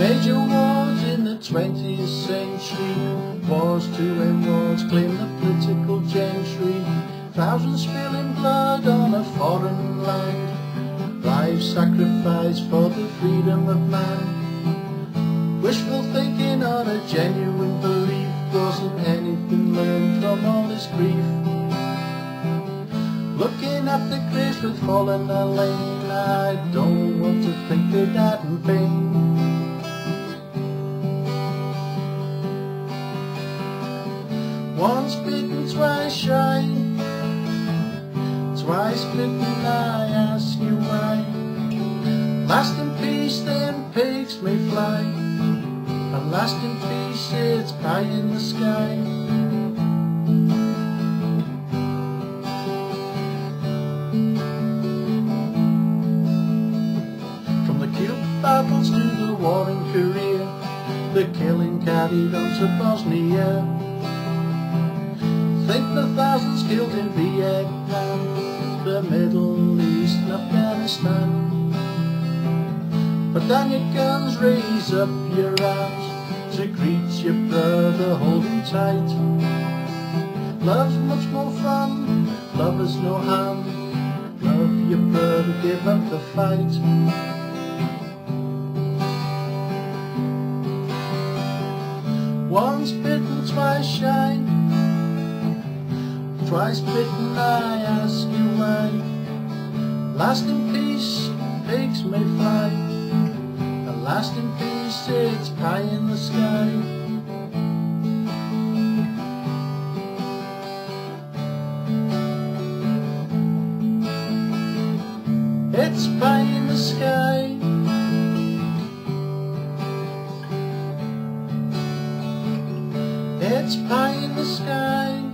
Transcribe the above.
Major wars in the 20th century. Wars to end wars, claim the political gentry. Thousands spilling blood on a foreign land. Lives sacrificed for the freedom of man. Wishful thinking on a genuine belief Wasn't anything learned from all this grief. Looking at the graves that fall in Once bitten, twice shy. Twice bitten, I ask you why? Last in peace, then pigs may fly. And last in peace, it's pie in the sky. From the Cuban battles to the war in Korea The killing carried on to Bosnia Think the thousands killed in Vietnam, the Middle East Afghanistan. Put down your guns, raise up your arms to greet your brother holding tight. Love's much more fun, love is no harm. Love your brother, give up the fight. Once bitten, twice shy Twice bitten, I ask you why. Last in peace, pigs may fly. And last in peace, it's pie in the sky. It's pie in the sky. It's pie in the sky.